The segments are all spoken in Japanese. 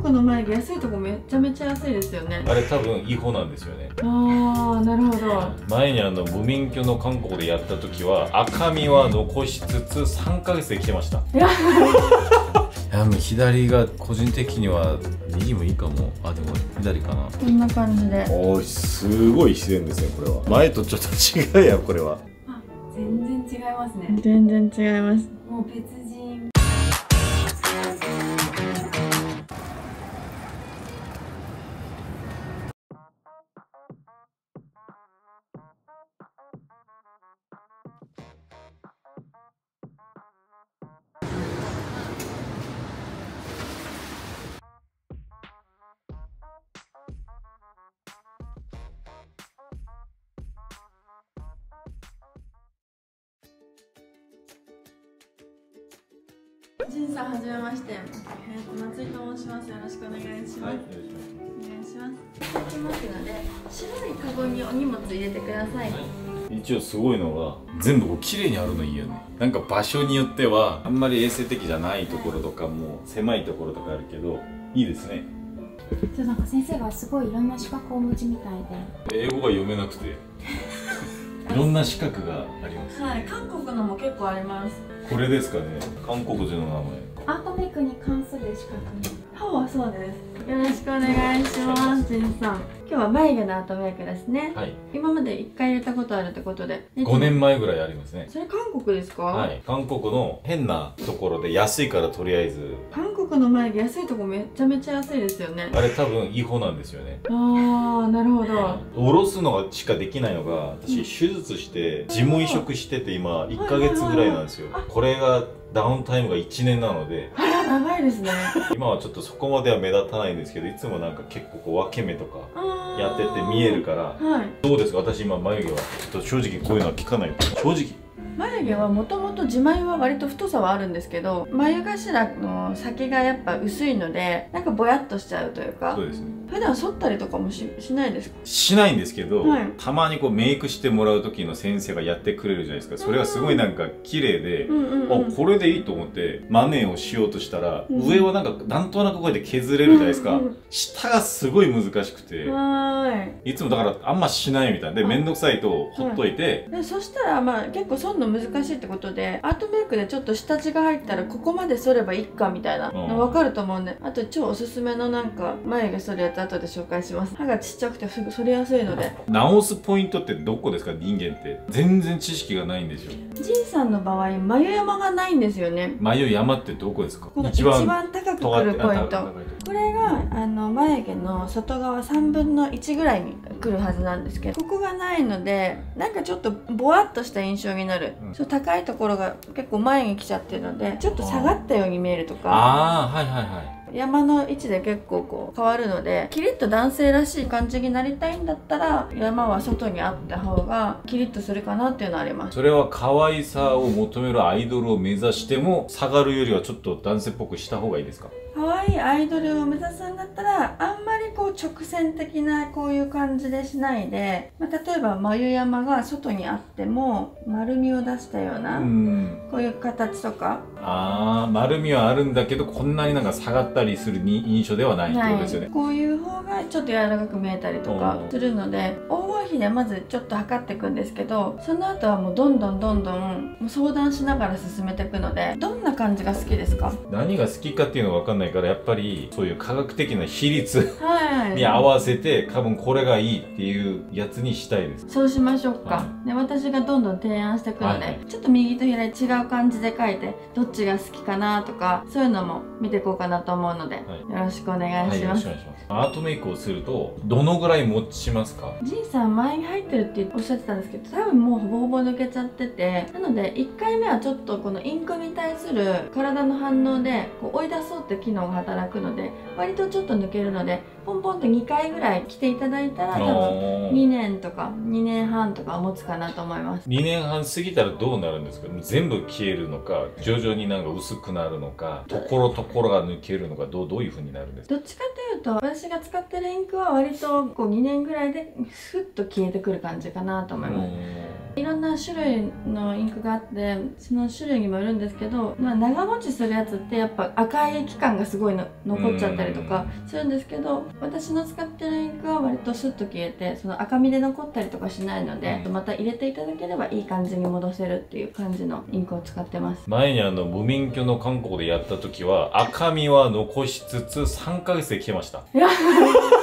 国の眉毛安いとこめちゃめちゃ安いですよね。あれ多分違法なんですよね。ああなるほど。前にあの無免許の韓国でやった時は赤みは残しつつ3ヶ月で来てました。いや。もう左が個人的には右もいいかも。あでも左かな。こんな感じで。おーすごい自然ですねこれは。前とちょっと違うやんこれは。あ全然違いますね。全然違います。もう別人ジンさんはじめまして、えーと松井と申します。よろしくお願いします、お願いします。できます。ので白いカゴにお荷物入れてください。一応すごいのが全部こう綺麗にあるのいいよね。なんか場所によってはあんまり衛生的じゃないところとかも狭いところとかあるけどいいですね。そうなんか先生がすごいいろんな資格をお持ちみたいで。英語が読めなくていろんな資格がありますはい韓国のも結構あります。これですかね。韓国人の名前。アートメイクに関する資格。歯はそうですよろしくお願いします。ジンさん。今日は眉毛のアートメイクですね。はい。今まで1回入れたことあるってことで。5年前ぐらいありますね。それ韓国ですか、はい。韓国の変なところで安いからとりあえず。韓国の眉毛安いとこめちゃめちゃ安いですよね。あれ多分違法なんですよね。ああなるほど。下ろすのしかできないのが私手術して事務移植してて今1ヶ月ぐらいなんですよ。これがダウンタイムが1年なので。あら長いですね。今はちょっとそこまでは目立たないんですけどいつもなんか結構こう分け目とかやってて見えるから。はい。どうですか？私今眉毛は。ちょっと正直こういうのは聞かない。正直。眉毛はもともと自眉は割と太さはあるんですけど眉頭の先がやっぱ薄いのでなんかぼやっとしちゃうというかそうですね。普段剃ったりとかもししないですか？しないんですけど、はい。たまにこうメイクしてもらう時の先生がやってくれるじゃないですか。それがすごいなんか綺麗で、うんうんうん。あこれでいいと思ってマネをしようとしたら、うん。上はなんかなんとなくこうやって削れるじゃないですか、うんうん下がすごい難しくて、はーい。いつもだからあんましないみたいであ。面倒くさいとほっといて、でそしたらまあ結構剃るの難しいってことでアートメイクでちょっと下地が入ったらここまで剃ればいいかみたいなの分かると思うんであと超おすすめのなんか眉毛剃るやつ後で紹介します。歯がちっちゃくてすぐ剃りやすいので。直すポイントってどこですか？人間って。全然知識がないんですよジンさんの場合眉山がないんですよね。眉山ってどこですか？一番高くくるポイント。あこれがあの眉毛の外側3分の1ぐらいに来るはずなんですけどここがないのでなんかちょっとぼわっとした印象になる、うん。そう高いところが結構前に来ちゃってるのでちょっと下がったように見えるとか。あーはいはいはい山の位置で結構こう変わるのでキリッと男性らしい感じになりたいんだったら山は外にあった方がキリッとするかなっていうのはあります。それは可愛さを求めるアイドルを目指しても下がるよりはちょっと男性っぽくした方がいいですか？可愛いアイドルを目指すんだったらあんまりこう直線的なこういう感じでしないで、まあ、例えば眉山が外にあっても丸みを出したような、うん。こういう形とか。あー丸みはあるんだけどこんなになんか下がったりするに印象ではないってことですよね。こういう方がちょっと柔らかく見えたりとかするので黄金比でまずちょっと測っていくんですけどその後はもうどんどんどんどんもう相談しながら進めていくのでどんな感じが好きですか？何が好きかっていうのかんないからやっぱりそういう科学的な比率はい。に合わせて多分これがいいっていうやつにしたいです。そうしましょうか、はで私がどんどん提案していくので、はいちょっと右と左違う感じで書いてどっちが好きかなとかそういうのも見ていこうかなと思うので、はい。よろしくお願はいいよろしします、くお願いします。アートメイクをするとどのぐらい持ちますか？ジンさん前に入ってるっておっしゃってたんですけど多分もうほぼほぼ抜けちゃっててなので1回目はちょっとこのインクに対する体の反応でこう追い出そうって機能が働くので割とちょっと抜けるのでポンポンと2回ぐらい来ていただいたら多分2 2年とか2年半とか持つかなと思います。年半過ぎたらどうなるんですか？全部消えるのか徐々になんか薄くなるのかところどころが抜けるのかどうどういうふうになるんですか？どっちかというと私が使ってるインクは割とこう2年ぐらいでスッと消えてくる感じかなと思いますいろんな種類のインクがあってその種類にもよるんですけど、まあ、長持ちするやつってやっぱ赤い期間がすごいの残っちゃったりとかするんですけど私の使ってるインクは割とスッと消えてその赤みで残ったりとかしないのでまた入れていただければいい感じに戻せるっていう感じのインクを使ってます。前にあの無免許の韓国でやった時は赤みは残しつつ3ヶ月で来てました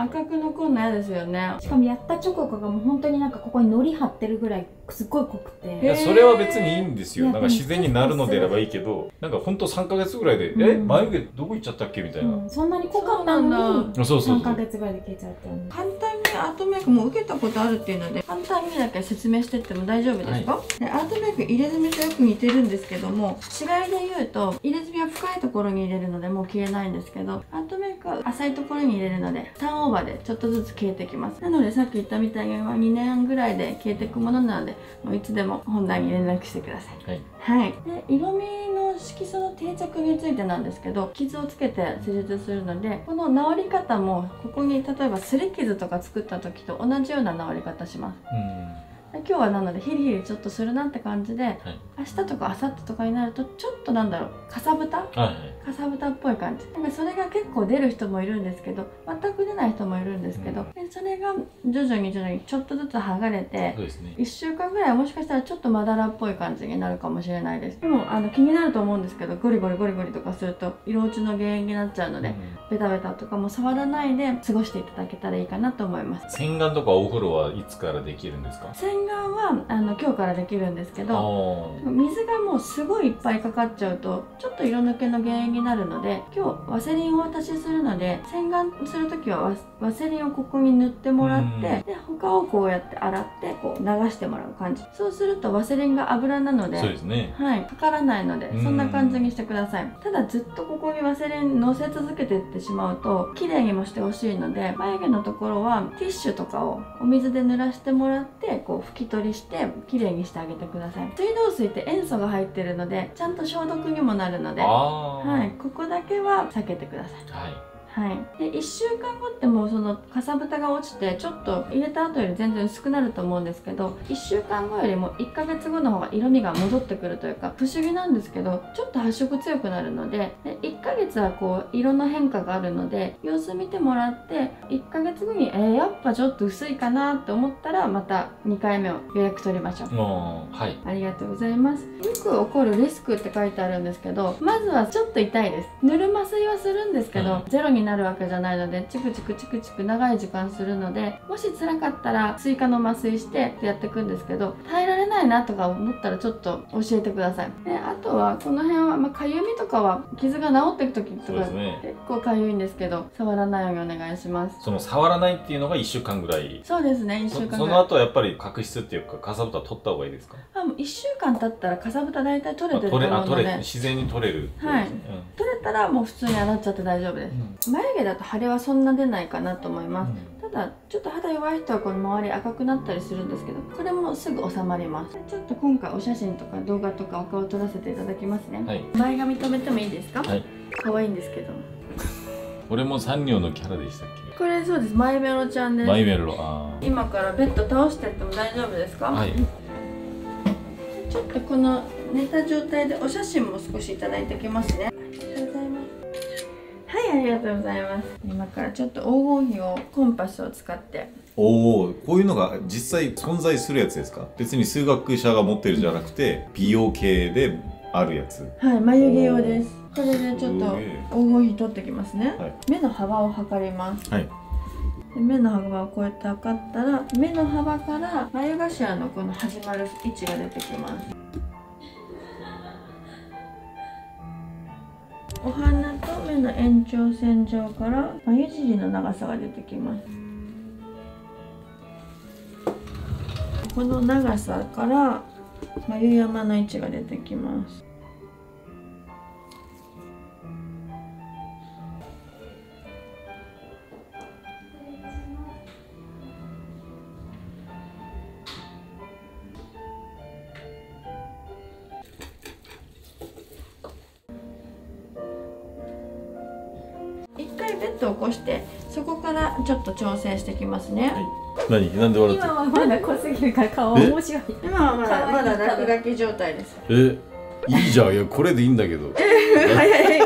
赤く残るの嫌ですよね。しかもやった直後がもう本当になんかここに糊張ってるぐらいすっごい濃くて。いやそれは別にいいんですよ。なんか自然になるのであればいいけどなんかほんと3ヶ月ぐらいで「うん。え眉毛どこ行っちゃったっけ?」みたいな、うん、そんなに濃かったのにそうそうそう。3ヶ月ぐらいで消えちゃったの簡単にアートメイクも受けたことあるっていうので簡単にだけ説明してっても大丈夫ですか、でアートメイク入れ墨とよく似てるんですけども違いで言うと入れ墨は深いところに入れるのでもう消えないんですけどアートメイクは浅いところに入れるのでターンオーバーでちょっとずつ消えてきます。なのでさっき言ったみたいには2年ぐらいで消えていくものなのでもういつでも本題に連絡してください。はい。はい、で色味の色素の定着についてなんですけど傷をつけて施術するのでこの治り方もここに例えば擦り傷とか作った時と同じような治り方します。で今日はなのでヒリヒリちょっとするなって感じで、明日とか明後日とかになるとちょっとなんだろうかさぶた？はいはい。かさぶたっぽい感じ。なんかそれが結構出る人もいるんですけど全く出ない人もいるんですけど、でそれが徐々に徐々にちょっとずつ剥がれてそうですね。1週間ぐらいはもしかしたらちょっとまだらっぽい感じになるかもしれないです。でもあの気になると思うんですけどゴリゴリゴリゴリとかすると色落ちの原因になっちゃうので、ベタベタとかも触らないで過ごしていただけたらいいかなと思います。洗顔とかお風呂はいつからできるんですか？洗顔はあの今日からできるんですけどあ水がもうすごいいっぱいかかっちゃうとちょっと色抜けの原因になるので今日ワセリンをお渡しするので洗顔する時はワワセリンをここに塗ってもらってで他をこうやって洗ってこう流してもらう感じ。そうするとワセリンが油なのそうでね。はい、かからないのでうん。そんな感じにしてください。ただずっとここにワセリン乗せ続けていってしまうと綺麗にもしてほしいので眉毛のところはティッシュとかをお水で濡らしてもらってこう拭き取りして綺麗にしてあげてください。水道水って塩素が入ってるのでちゃんと消毒にもなるのであはあい、ここだけは避けてください。はいはい、で1週間後ってもうそのかさぶたが落ちてちょっと入れた後より全然薄くなると思うんですけど1週間後よりも1ヶ月後の方が色味が戻ってくるというか不思議なんですけどちょっと発色強くなるのでで1ヶ月はこう色の変化があるので様子見てもらって1ヶ月後にえー、やっぱちょっと薄いかなって思ったらまた2回目を予約取りましょう。はいありがとうございます。よく起こるリスクって書いてあるんですけど、まずはちょっと痛いです。ぬるま水はするんですけど、うんゼロになるわけじゃないので、チクチクチクチク長い時間するので、もし辛かったら追加の麻酔してやっていくんですけど、耐えられないなとか思ったらちょっと教えてください。で、あとはこの辺は、まあ、かゆみとかは傷が治っていく時とか結構かゆいんですけど、触らないようにお願いします。その触らないっていうのが1週間ぐらいそうですね、1そ週間ぐらい。その後はやっぱり角質っていうかかさぶた取った方がいいですか？あもう1週間経ったらかさぶた大体取れてると取れあ思うので取れ。自然に取れるはいうん取れたらもう普通に洗っちゃって大丈夫です、眉毛だと腫れはそんな出ないかなと思います、ただちょっと肌弱い人はこの周り赤くなったりするんですけどこれもすぐ収まります。ちょっと今回お写真とか動画とかお顔撮らせていただきますね、はい。前髪止めてもいいですか？はい。可愛いんですけど。俺もサンリオのキャラでしたっこれそうです。マイメロちゃんです。けマイメロ。あ今からベッド倒してっても大丈夫ですか、あはい。ちょっとこの寝た状態でお写真も少しいただいておきますねありがとうございます。今からちょっと黄金比をコンパスを使って。おおこういうのが実際存在するやつですか？別に数学者が持ってるじゃなくて美容系であるやつ。はい眉毛用です。これでちょっと黄金比取ってきますね、はい。目の幅を測ります。はい。で目の幅をこうやって測ったら目の幅から眉頭のこの始まる位置が出てきます。お鼻と目の延長線上から眉尻の長さが出てきます。この長さから眉山の位置が出てきます。調整してきますね、何？なんで笑って今はまだ濃すぎるから顔面白い。今はまだまだ落書き状態です。るえ？いいじゃんいやこれでいいんだけど。早い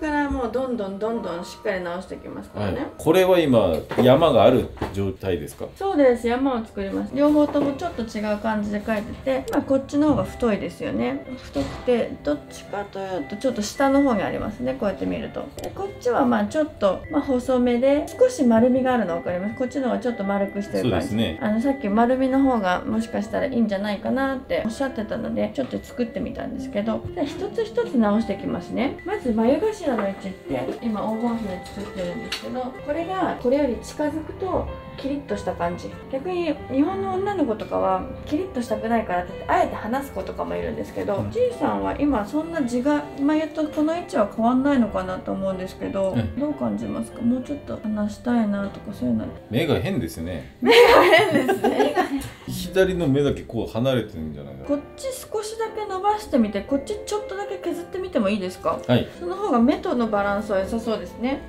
からもうどんどんどんどんしっかり直していきますからはい。ね、これは今山がある状態ですか？そうです山を作ります両方ともちょっと違う感じで描いてて今こっちの方が太いですよね。太くてどっちかというとちょっと下の方にありますねこうやって見ると。でこっちはまあちょっと、まあ、細めで少し丸みがあるの分かります。こっちの方がちょっと丸くしてる感じ。ね。あのさっき丸みの方がもしかしたらいいんじゃないかなっておっしゃってたのでちょっと作ってみたんですけど。一つ一つ直していきますね。まず眉頭の位置って今黄金比で作ってるんですけどこれがこれより近づくとキリッとした感じ。逆に日本の女の子とかはキリッとしたくないからってあえて話す子とかもいるんですけど、うん。じいさんは今そんな地が眉とこの位置は変わんないのかなと思うんですけど、うん。どう感じますか？もうちょっと話したいなとかそういうの目が変ですね。変ですね。左の目だけこう離れてるんじゃないか？こっち少しだけ伸ばしてみてこっちちょっとだけ削ってみてもいいですか？はい。その方が目とのバランスは良さそうですね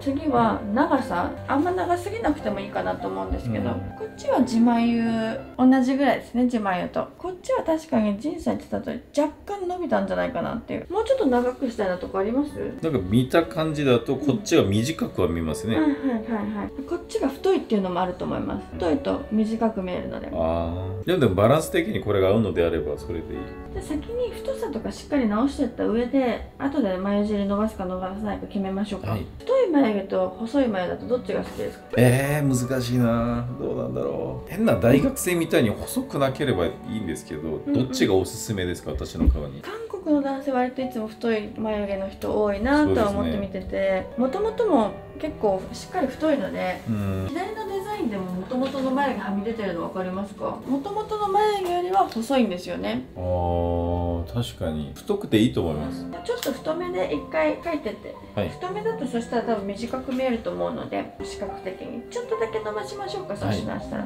次は長さあんま長すぎなくてもいいかなと思うんですけど、うん。こっちは自眉同じぐらいですね自眉と。こっちは確かに人生言ってたとり若干伸びたんじゃないかなっていう。もうちょっと長くしたいなとこあります？なんか見た感じだとこっちが短くは見えますね、はいはいはいはい。こっちが太いっていうのもあると思います。太いと短く見えるので。ああでもでもバランス的にこれが合うのであればそれでいいで先に太さとかしっかり直していった上で後で眉尻伸ばすか伸ばさないか決めましょうか、はい。太い眉毛と細い眉だとどっちが好きですか？えー、難しいな。どうなんだろう。変な大学生みたいに細くなければいいんですけど、うん。どっちがおすすめですか？私の顔に。韓国の男性割といつも太い眉毛の人多いなとは思って見ててもともとも結構しっかり太いのでうん。左のインでももともとの眉毛はみ出てるの分かりますか？もともとの眉毛よりは細いんですよね。あー確かに。太くていいと思います。ちょっと太めで一回描いてって。はい。太めだとそしたら多分短く見えると思うので視覚的に。ちょっとだけ伸ばしましょうかそうしましたら、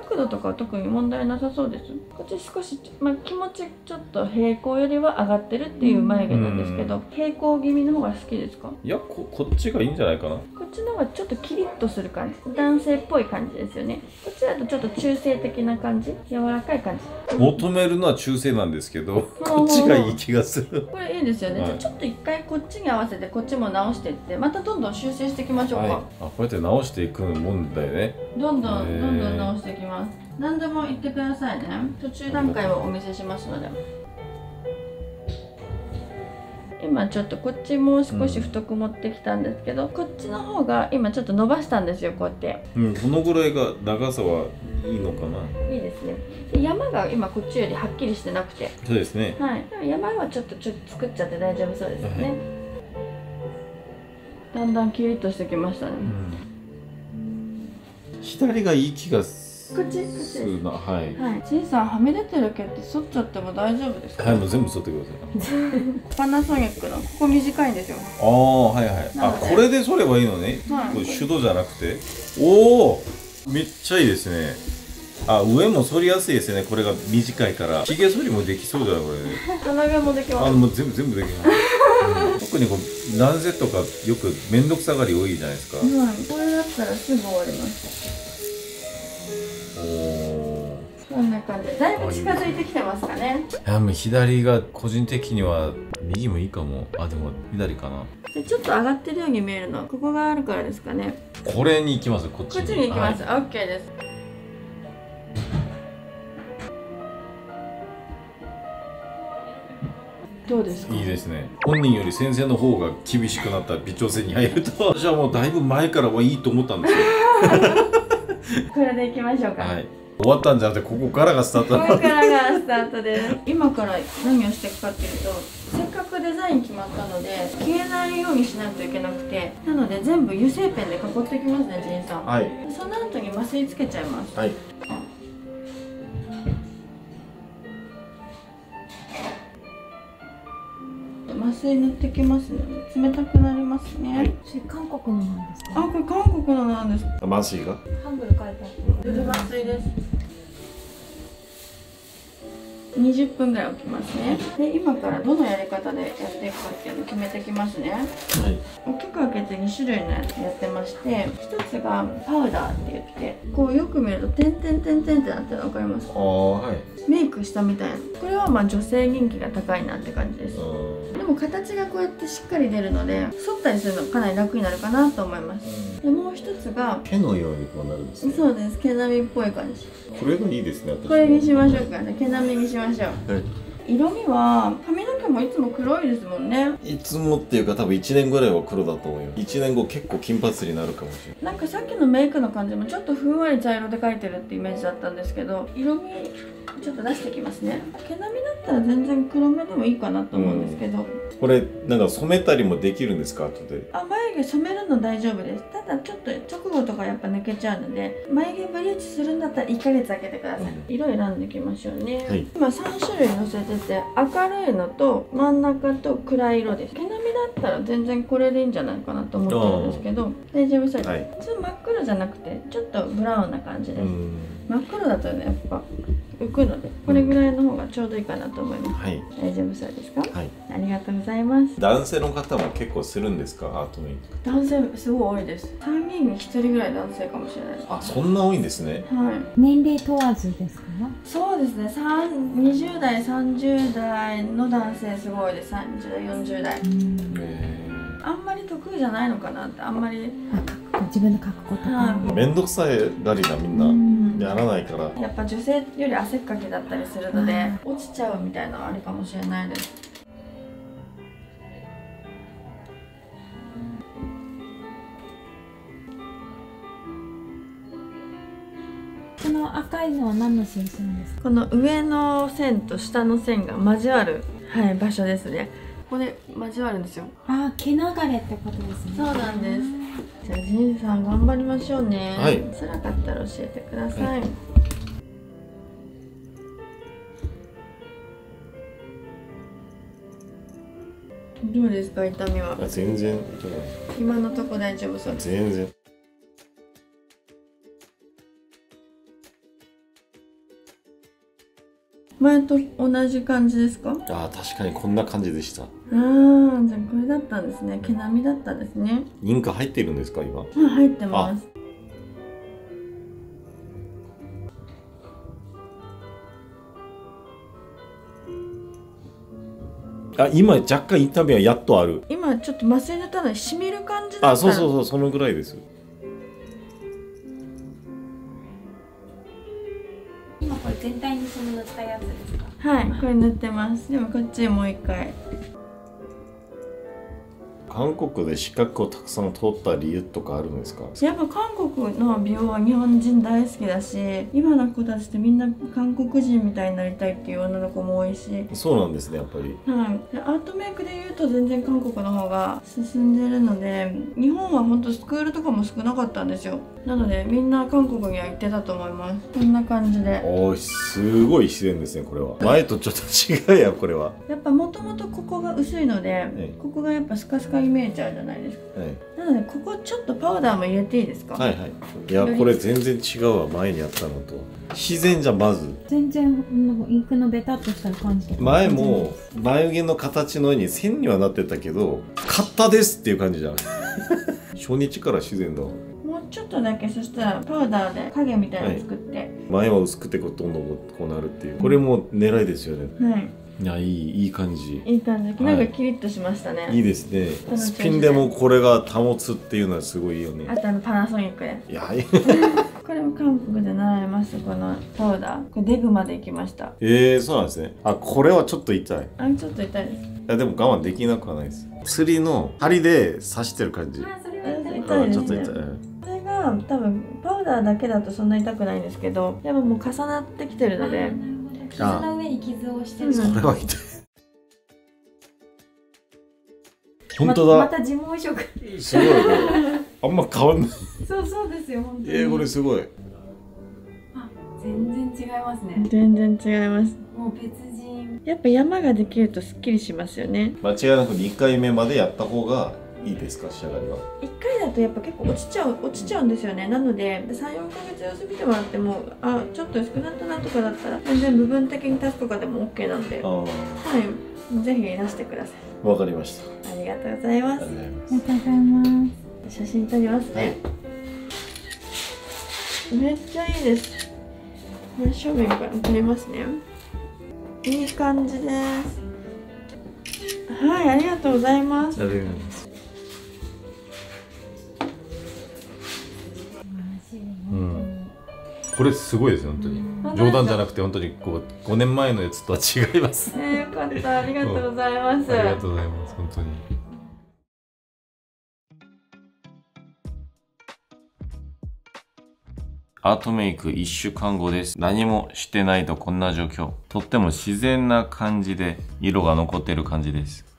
角度とかは特に問題なさそうです？こっち少し、まあ、気持ちちょっと平行よりは上がってるっていう眉毛なんですけど、平行気味の方が好きですか？いやここっちがいいんじゃないかな。こっちの方がちょっとキリッとする感じ。男性っぽい感じですよね。こっちだとちょっと中性的な感じ？柔らかい感じ？求めるのは中性なんですけどこっちがいい気がする。これいいですよね、はい。じゃあちょっと一回こっちに合わせてこっちも直していってまたどんどん修正していきましょうか、はい。あこうやって直していくもんだよね。どんどんどんどん直していきます。何でも言ってくださいね。途中段階をお見せしますので。今ちょっとこっちもう少し太く持ってきたんですけど、こっちの方が今ちょっと伸ばしたんですよこうやって。うんこのぐらいが長さはいいのかな。いいですね。で山が今こっちよりはっきりしてなくて。そうですね。はい。でも山はちょっとちょっと作っちゃって大丈夫そうですね、だんだんキリッとしてきましたね、左がいい気がすこっちこっちするなはい。はい、じいさんはみ出てる毛って剃っちゃっても大丈夫ですか、はいもう全部剃ってください。パナソニックのここ短いんですよ。ああはいはい。あこれで剃ればいいのね、はい。これ手動じゃなくて？おおめっちゃいいですね。あ上も剃りやすいですね。これが短いから。ひげ剃りもできそうじゃないこれ。ね 鼻毛もできます。あもう全部全部できます、うん。特にこう何セとかよく面倒くさがり多いじゃないですか、はい、これだったらすぐ終わりますこんな感じ。でだいぶ近づいてきてますかね。いやもう左が個人的には右もいいかも。あでも左かな。でちょっと上がってるように見えるの。はここがあるからですかね。これに行きますこっちこっちに行きます、オッ OK です。どうですか？いいですね。本人より先生の方が厳しくなった微調整に入ると 私はもうだいぶ前からはいいと思ったんですよ。これでいきましょうか、はい終わったんじゃなくてここからがスタートここからがスタートです。今から何をしていくかっていうとせっかくデザイン決まったので消えないようにしないといけなくてなので全部油性ペンで囲っていきますねジンさん。はい。でその後に麻酔つけちゃいます。はい麻酔塗ってきますね。冷たくなりますね、はい。それ韓国のなんですあかこれ韓国のなんです。麻酔が？ハングル書いてある。ブル麻酔です20分ぐらい置きますね。で今からどのやり方でやっていくかっていうのを決めていきますね。はい。大きく分けて2種類のやつやってまして一つがパウダーって言ってこうよく見ると点々点々ってなってるの分かります？ああはい。メイクしたみたいな。これはまあ女性人気が高いなって感じです形がこうやってしっかり出るので反ったりするのかなり楽になるかなと思います。でもう一つが毛のようにこうなるんですね。そうです。毛並みっぽい感じ。これがいいですね私これにしましょうかね。毛並みにしましょう。はい。色味は髪の毛もいつも黒いですもんね。いつもっていうか多分1年ぐらいは黒だと思うよ1年後結構金髪になるかもしれない。なんかさっきのメイクの感じもちょっとふんわり茶色で描いてるってイメージだったんですけど色味ちょっと出してきますね。毛並みだったら全然黒目でもいいかなと思うんですけど、これなんか染めたりもできるんですか？後で。あ眉毛染めるの大丈夫です。ただちょっと直後とかやっぱ抜けちゃうので眉毛ブリーチするんだったら1ヶ月空けてください、うん。色選んでいきましょうね、はい。今3種類のせてて明るいのと真ん中と暗い色です。毛並みだったら全然これでいいんじゃないかなと思ってるんですけど大丈夫そうです、はい。普通真っ黒じゃなくてちょっとブラウンな感じです、うん。真っ黒だとねやっぱ浮くのでこれぐらいの方がちょうどいいかなと思います。はい。大丈夫そうですか？はい。ありがとうございます。男性の方も結構するんですか？アートメイク男性すごい多いです。3人に1人ぐらい男性かもしれないあそんな多いんですね。はい。年齢問わずですか？そうですね。3 20代30代の男性すごいです。30代40代。あんまり得意じゃないのかなってあんまり。自分で書くことか。はーめんどくさいがりなみんな、うんやらないから。やっぱ女性より汗っかきだったりするので落ちちゃうみたいなのはあるかもしれないです。この赤いのは何の印なんですか？この上の線と下の線が交わる、はい、場所ですね。ここで交わるんですよ。あ毛流れってことですね。そうなんですじゃあジンさん頑張りましょうね。はい。辛かったら教えてください、どうですか痛みは？あ全然今のとこ大丈夫そうです全然前と同じ感じですか？あー確かにこんな感じでした。あーじゃあこれだったんですね。毛並みだったんですね。インク入ってるんですか今？あ入ってます。あ今若干痛みはやっとある。今ちょっと麻酔塗ったのにしみる感じだった。あそうそうそうそのぐらいですこれ全体にその塗ったやつですか？はいこれ塗ってます。でもこっちもう一回。韓国で資格をたくさん取った理由とかあるんですか？やっぱ韓国の美容は日本人大好きだし今の子たちってみんな韓国人みたいになりたいっていう女の子も多いし。そうなんですねやっぱり。はい、でアートメイクで言うと全然韓国の方が進んでるので日本は本当スクールとかも少なかったんですよなのでみんな韓国には行ってたと思います。こんな感じで。おーすごい自然ですねこれは。前とちょっと違うやこれは。やっぱもともとここが薄いので、えここがやっぱスカスカに見えちゃうじゃないですか。はい。なのでここちょっとパウダーも入れていいですか、はいはい。いやこれ全然違うわ前にやったのと。自然じゃまず。全然インクのベタっとした感じ。で前も眉毛の形のように線にはなってたけど「買ったです」っていう感じじゃん。初日から自然だわちょっとだけそしたらパウダーで影みたいなの作って。前は薄くてこうどんどんこうなるっていう。これも狙いですよね。はい、いやいいいい感じ。い、い感じ。なんかキリッとしましたね、いいですね。スピンでもこれが保つっていうのはすごいいいよね。あとあのパナソニックで。いやい これも韓国で習いましたこのパウダー。これデグまで行きました。えー、そうなんですね。あこれはちょっと痛い。いあちょっと痛いです。やでも我慢できなくはないです。釣りの針で刺してる感じ。あそれあは痛い痛いですね。ちょっと痛い多分パウダーだけだとそんな痛くないんですけどやっぱもう重なってきてるのであなるほど。傷の上に傷をしてる。うん。これは痛い。本当ままだた自毛色すごいあんま変わんない。そうそうですよ本当に。えー、これすごい。あ全然違いますね。全然違います。もう別人。やっぱ山ができるとすっきりしますよね。間違いなく2回目までやった方がいいですか仕上がりは？1回だとやっぱ結構落ちちゃう落ちちゃうんですよね。なので34ヶ月様子見てもらってもあちょっと薄くなったなとかだったら全然部分的に足すとかでも OK なんで。はあい。ぜひ出してください。あわかりました。ありがとうございます。ありがとうございまありがとうございます。写真撮りますね、めっちゃいいです。真正面から撮りますね。いい感じです。はいありがとうございますこれすごいですよ本当に。うん冗談じゃなくて本当にこう5年前のやつとは違います。えー、よかった。ありがとうございます、ありがとうございます本当に。アートメイク1週間後です。何もしてないとこんな状況。とっても自然な感じで色が残ってる感じです。